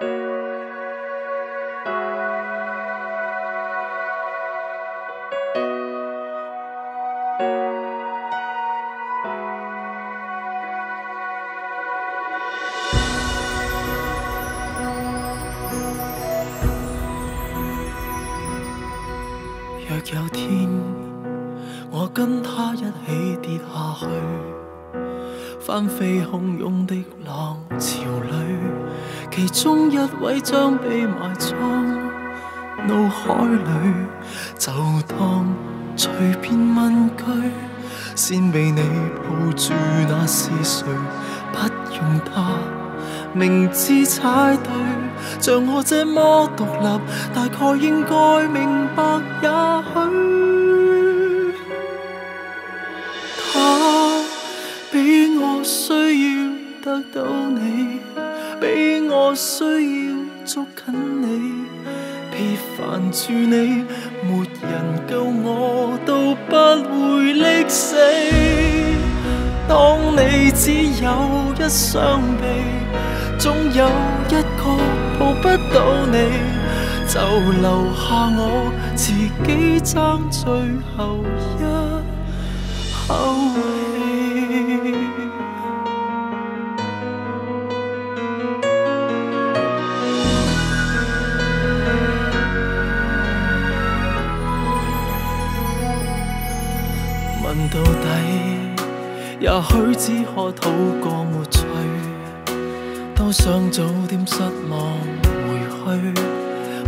若有天我跟他一起跌下去，翻飞汹涌的浪潮里，其中一位将被埋葬脑海里，就当随便问句，先被你抱住那是谁？不用他明知猜对，像我这么独立，大概应该明白，也许得到你，比我需要捉紧你，别烦住你，没人救我都不会溺死。当你只有一双臂，总有一个抱不到你，就留下我自己争最后一口。到底，也许只可讨个没趣，都想早点失望回去，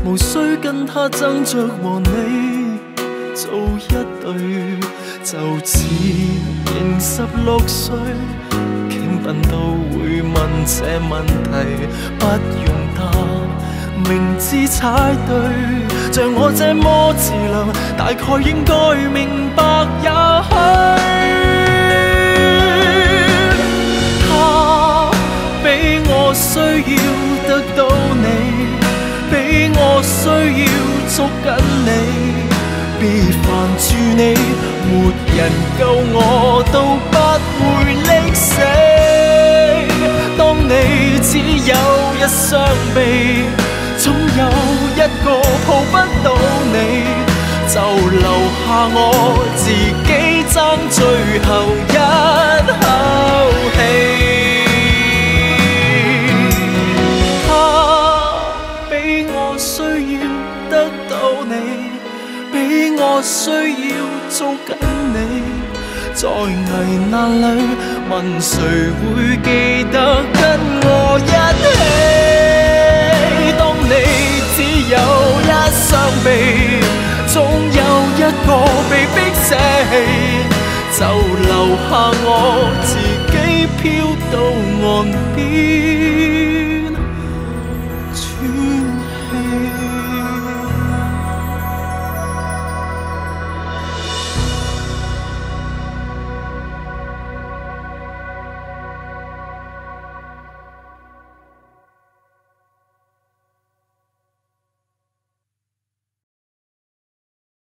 无需跟他争着和你做一对，就似仍十六岁，竟笨到会问这问题，不用答。明知猜对，像我这么自量，大概应该明白，需要得到你，比我需要捉紧你，别烦住你，没人救我都不会溺死。当你只有一双臂，总有一个抱不到你，就留下我自己争最後得到你，比我需要捉緊你。在危難裏，問誰會記得跟我一起？當你只有一雙臂，總有一個被逼捨棄，就留下我自己飘到岸邊。